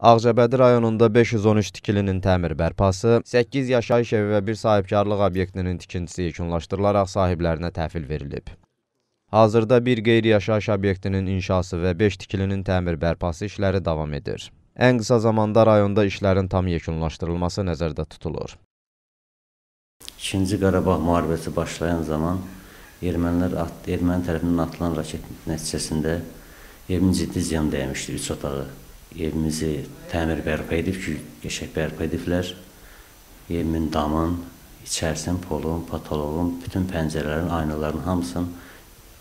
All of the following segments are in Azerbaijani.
Ağcabədi rayonunda 513 tikilinin təmir bərpası, 8 yaşayış evi və bir sahibkarlıq obyektinin tikintisi yekunlaşdırılaraq sahiblərinə təhvil verilib. Hazırda bir qeyri-yaşayış obyektinin inşası və 5 tikilinin təmir bərpası işləri davam edir. Ən qısa zamanda rayonda işlərin tam yekunlaşdırılması nəzərdə tutulur. İkinci Qarabağ müharibəsi başlayan zaman ermənilər erməni tərəfindən atılan raket nəticəsində evimin ciddi ziyan dəymişdi, üç otağı. Evimizi təmir bərpa edib ki, qəşəng bərpa ediblər. Evimin damın, içərisinin, polun, patoloğun, bütün pəncərələrin, aynaların hamısını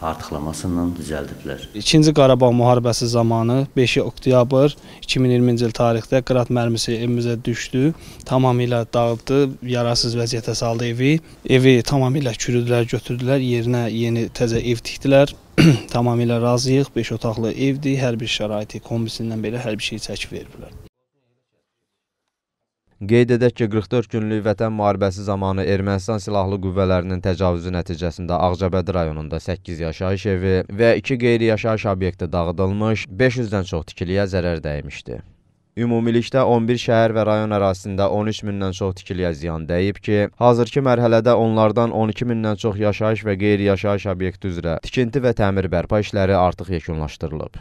artıqlamasından düzəldiblər. İkinci Qarabağ müharibəsi zamanı 5 oktyabr 2020-ci il tarixdə qrad mərmisi evimizə düşdü. Tamamilə dağıtdı, yararsız vəziyyətə saldı evi. Evi tamamilə çürüdülər, götürdülər, yerinə yeni təzə ev tikdilər. tamamilə razıyıq. 5 otaqlı evdir, hər bir şəraiti, kombisindən belə hər bir şey çəkib veriblər. Qeyd edək ki, 44 günlük vətən müharibəsi zamanı Ermənistan silahlı qüvvələrinin təcavüzü nəticəsində Ağcabədi rayonunda 8 yaşayış evi və 2 qeyri-yaşayış obyekti dağıdılmış, 500-dən çox tikiliyə zərər dəymişdi. Ümumilikdə 11 şəhər və rayon ərazisində 13 mindən çox tikiliyə ziyan dəyib ki, hazırki mərhələdə onlardan 12 mindən çox yaşayış və qeyri-yaşayış obyekti üzrə tikinti və təmir bərpa işləri artıq yekunlaşdırılıb.